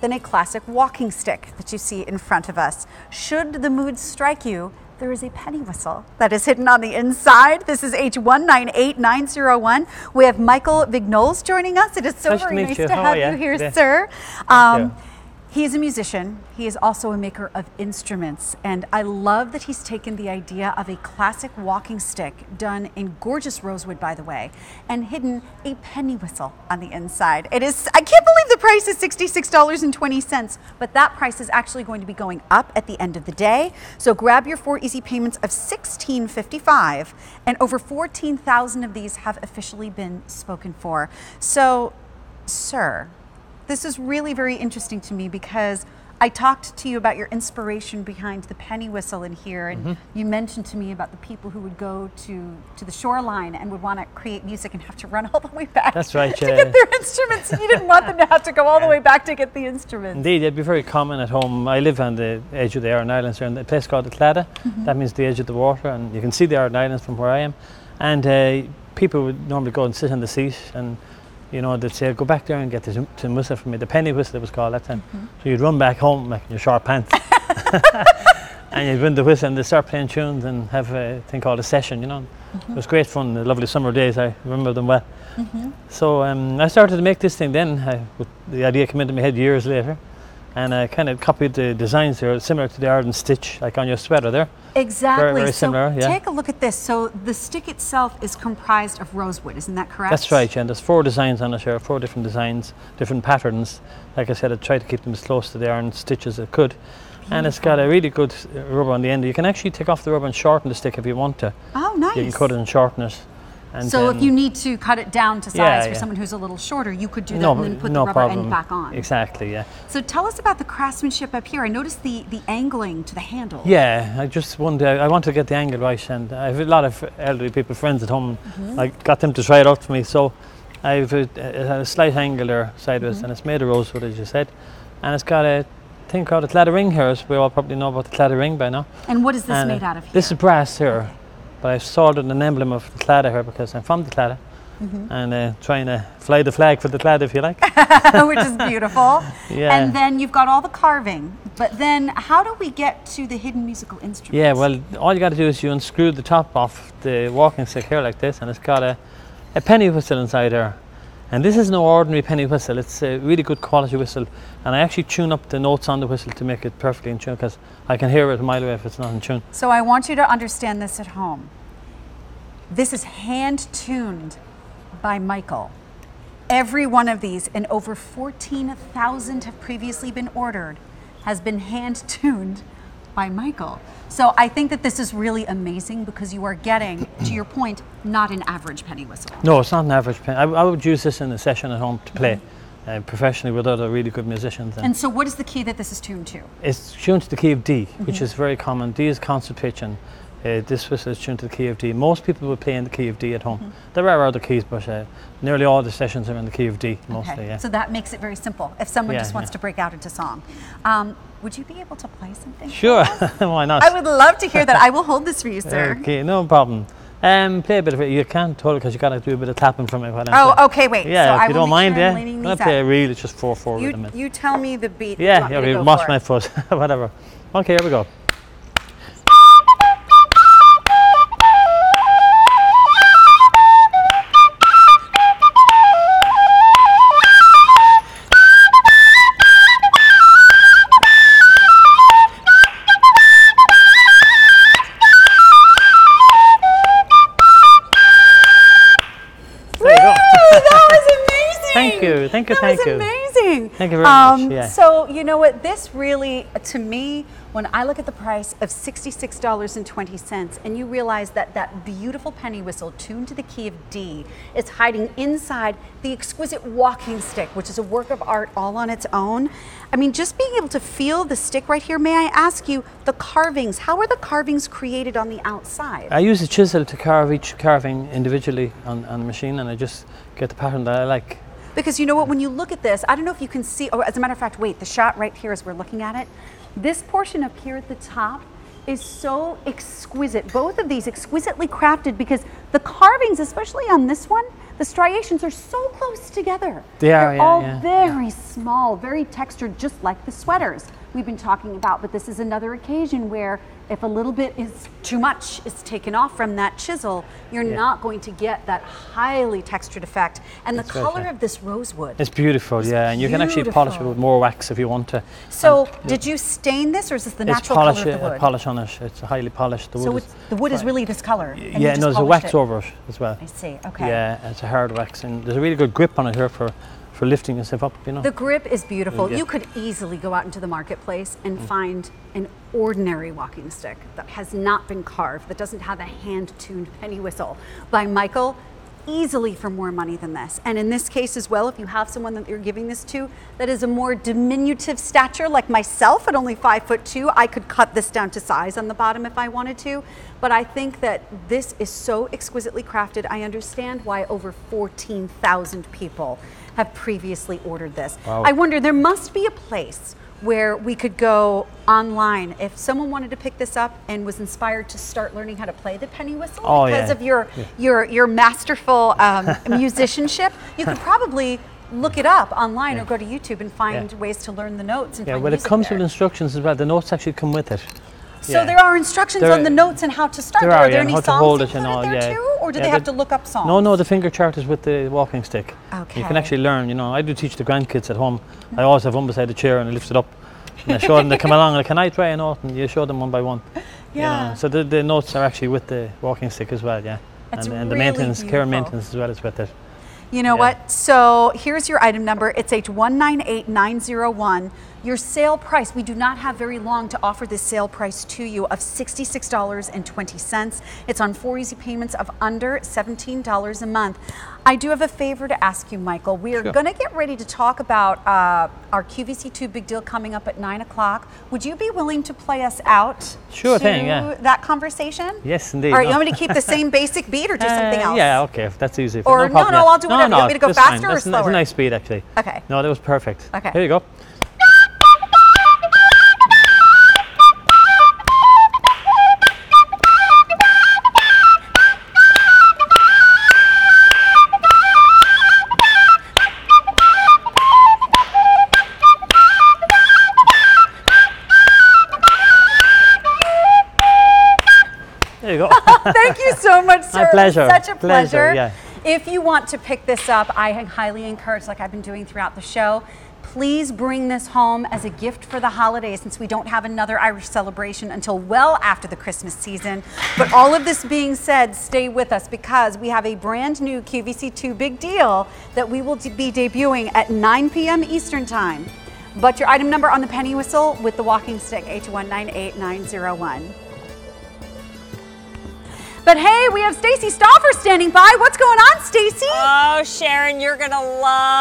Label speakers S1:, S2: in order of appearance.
S1: than a classic walking stick that you see in front of us. Should the mood strike you, there is a penny whistle that is hidden on the inside. This is H198901. We have Michael Vignoles joining us. It is so
S2: Nice to
S1: very
S2: meet
S1: nice
S2: you.
S1: to
S2: How
S1: have you here,
S2: Yeah.
S1: sir. Um,
S2: you.
S1: He is a musician. He is also a maker of instruments. And I love that he's taken the idea of a classic walking stick done in gorgeous rosewood, by the way, and hidden a penny whistle on the inside. It is, I can't believe the price is $66.20, but that price is actually going to be going up at the end of the day. So grab your four easy payments of $16.55, and over 14,000 of these have officially been spoken for. So, sir, this is really very interesting to me because I talked to you about your inspiration behind the penny whistle in here, and
S2: Mm-hmm.
S1: you mentioned to me about the people who would go to, to the shoreline and would want to create music and have to run all the way back
S2: That's right,
S1: to
S2: yeah.
S1: get their instruments. You didn't want them to have to go all the way back to get the instruments.
S2: Indeed, it'd be very common at home. I live on the edge of the Aran Islands here in a place called the Claddagh.
S1: Mm-hmm.
S2: That means the edge of the water, and you can see the Aran Islands from where I am. And uh, people would normally go and sit on the seat, and you know they'd say, "Go back there and get the tin whistle for me." The penny whistle it was called that time.
S1: Mm-hmm.
S2: So you'd run back home like in your short pants, and you'd win the whistle, and they'd start playing tunes and have a thing called a session. You know,
S1: Mm-hmm.
S2: it was great fun. The lovely summer days, I remember them well. So um, I started to make this thing then. I, with the idea came into my head years later, and I kind of copied the designs there, similar to the Aran stitch, like on your sweater there.
S1: Exactly.
S2: very
S1: so
S2: similar, yeah.
S1: take a look at this. So the stick itself is comprised of rosewood, isn't that correct?
S2: That's right, Jen. There's four designs on it here, four different designs, different patterns. Like I said, I tried to keep them as close to the Aran stitch as I could. And it's got a really good uh, rubber on the end. You can actually take off the rubber and shorten the stick if you want to.
S1: Oh, nice.
S2: You can cut it and shorten it. And
S1: So if
S2: um,
S1: you need to cut it down to size
S2: Yeah,
S1: for
S2: yeah.
S1: someone who's a little shorter, you could do that
S2: no,
S1: and then put
S2: no
S1: the rubber
S2: problem.
S1: end back on.
S2: Exactly, yeah.
S1: So tell us about the craftsmanship up here. I noticed the, the angling to the handle.
S2: Yeah, I just wanted, I want to get the angle right, and I have a lot of elderly people, friends at home. I got them to try it out for me, so I've a, a, a slight angle there sideways, and it's made of rosewood, as you said, and it's got a thing called a claddagh ring here. As we all probably know about the claddagh ring by now.
S1: And what is this
S2: And,
S1: made out of here?
S2: This is brass here, but I've soldered an emblem of the claddagh here because I'm from the claddagh.
S1: Mm-hmm.
S2: And uh, trying to fly the flag for the claddagh, if you like.
S1: which is beautiful.
S2: Yeah.
S1: And then you've got all the carving. But then how do we get to the hidden musical instruments?
S2: Yeah, well, all you got to do is you unscrew the top off the walking stick here like this, and it's got a, a penny whistle inside there. And this is no ordinary penny whistle, it's a really good quality whistle. And I actually tune up the notes on the whistle to make it perfectly in tune because I can hear it a mile away if it's not in tune.
S1: So I want you to understand this at home. This is hand tuned by Michael. Every one of these, and over 14,000 have previously been ordered, has been hand tuned by Michael. So I think that this is really amazing because you are getting, to your point, not an average penny whistle.
S2: No, it's not an average penny. I, I would use this in a session at home to play uh, professionally with other really good musicians. And
S1: And so, what is the key that this is tuned to?
S2: it's tuned to the key of D, which is very common. D is concert pitch, and uh, this whistle is tuned to the key of D. Most people will play in the key of D at home. There are other keys, but uh, nearly all the sessions are in the key of D, mostly. Yeah.
S1: So that makes it very simple if someone
S2: Yeah,
S1: just wants
S2: yeah.
S1: to break out into song. Um, would you be able to play something?
S2: Sure, why not?
S1: I would love to hear that. I will hold this for you, sir.
S2: Okay, no problem. Um, play a bit of it. You can't hold it because you got to do a bit of tapping from it. I'm
S1: Oh,
S2: playing.
S1: okay, wait.
S2: Yeah,
S1: so
S2: if
S1: I
S2: you don't mind,
S1: sure I'm
S2: yeah.
S1: these
S2: play
S1: up.
S2: really just four four.
S1: You,
S2: it.
S1: you tell me the beat.
S2: Yeah, yeah, okay,
S1: go
S2: watch my foot, whatever. Okay, here we go. Thank you, thank you,
S1: That
S2: thank
S1: was
S2: you.
S1: amazing.
S2: Thank you very much, um, yeah.
S1: So you know what? This really, to me, when I look at the price of sixty-six dollars and twenty cents, and you realize that that beautiful penny whistle tuned to the key of D is hiding inside the exquisite walking stick, which is a work of art all on its own. I mean, just being able to feel the stick right here. May I ask you the carvings? How are the carvings created on the outside?
S2: I use a chisel to carve each carving individually on, on the machine, and I just get the pattern that I like.
S1: Because you know what, when you look at this, I don't know if you can see, oh, as a matter of fact, wait, the shot right here as we're looking at it, this portion up here at the top is so exquisite. Both of these exquisitely crafted because the carvings, especially on this one, the striations are so close together.
S2: They are,
S1: They're
S2: yeah,
S1: all
S2: yeah.
S1: very small, very textured, just like the sweaters we've been talking about. But this is another occasion where if a little bit is too much is taken off from that chisel, you're not going to get that highly textured effect. And the
S2: That's
S1: color
S2: yeah.
S1: of this rosewood.
S2: It's beautiful, yeah, and you can actually polish it with more wax if you want to.
S1: so, did you stain this, or is this the
S2: It's
S1: natural
S2: polish,
S1: color of the
S2: uh,
S1: wood?
S2: polish on it. It's a highly polished. The
S1: so
S2: wood
S1: it's, the wood is really this color. and
S2: yeah, no, there's a wax
S1: it.
S2: over it as well.
S1: I see. Okay.
S2: Yeah, it's a hard wax, and there's a really good grip on it here for, for lifting yourself up. You know.
S1: The grip is beautiful.
S2: Yeah. Mm.
S1: You could easily go out into the marketplace and find an ordinary walking stick that has not been carved, that doesn't have a hand tuned penny whistle by Michael, easily for more money than this. And in this case as well, if you have someone that you're giving this to that is a more diminutive stature, like myself at only five foot two, I could cut this down to size on the bottom if I wanted to. But I think that this is so exquisitely crafted. I understand why over 14,000 people have previously ordered this.
S2: Wow.
S1: I wonder, there must be a place where we could go online if someone wanted to pick this up and was inspired to start learning how to play the penny whistle
S2: Oh,
S1: because
S2: yeah.
S1: of your your your masterful um, musicianship. You could probably look it up online or go to YouTube and find
S2: Yeah.
S1: ways to learn the notes and
S2: yeah, well, it comes
S1: there.
S2: with instructions as well. The notes actually come with it.
S1: So
S2: yeah.
S1: there are instructions
S2: There-
S1: on the notes and how to start.
S2: there
S1: are
S2: are,
S1: there
S2: yeah,
S1: any
S2: how to
S1: songs
S2: hold it and all, yeah.
S1: too, or do
S2: Yeah,
S1: they have to look up songs?
S2: No, no, the finger chart is with the walking stick.
S1: Okay.
S2: You can actually learn, you know. I do teach the grandkids at home. I always have one beside the chair and I lift it up. And I show them, they come along and can I try a note? And you show them one by one. you
S1: Yeah.
S2: know. So the, the notes are actually with the walking stick as well, yeah.
S1: That's
S2: and, and the maintenance, care and
S1: beautiful.
S2: maintenance as well is with it.
S1: You know
S2: Yeah.
S1: what? So here's your item number. It's H198901. Your sale price, we do not have very long to offer this sale price to you of $66.20. It's on four easy payments of under $17 a month. I do have a favor to ask you, Michael. We are
S2: Sure.
S1: going to get ready to talk about uh, our QVC2 big deal coming up at 9 o'clock. Would you be willing to play us out?
S2: Sure
S1: to
S2: thing, yeah.
S1: That conversation?
S2: Yes, indeed.
S1: All right, you want me to keep the same basic beat or do something
S2: Uh,
S1: else?
S2: Yeah, okay, if that's easy.
S1: Or-
S2: no,
S1: no, no. I'll do whatever. You want me to go
S2: that's fine.
S1: faster or
S2: that's, That's
S1: slower?
S2: a nice speed, actually.
S1: Okay.
S2: No, that was perfect.
S1: Okay.
S2: Here you go.
S1: so much, sir.
S2: My pleasure.
S1: Such a
S2: Pleasure,
S1: pleasure.
S2: yeah.
S1: If you want to pick this up, I highly encourage, like I've been doing throughout the show, please bring this home as a gift for the holidays since we don't have another Irish celebration until well after the Christmas season. But all of this being said, stay with us because we have a brand new QVC2 big deal that we will be debuting at 9 p.m. Eastern Time. But your item number on the penny whistle with the walking stick, H198901. But hey, we have Stacy Stauffer standing by. What's going on, Stacy?
S3: Oh, Sharon, you're going to love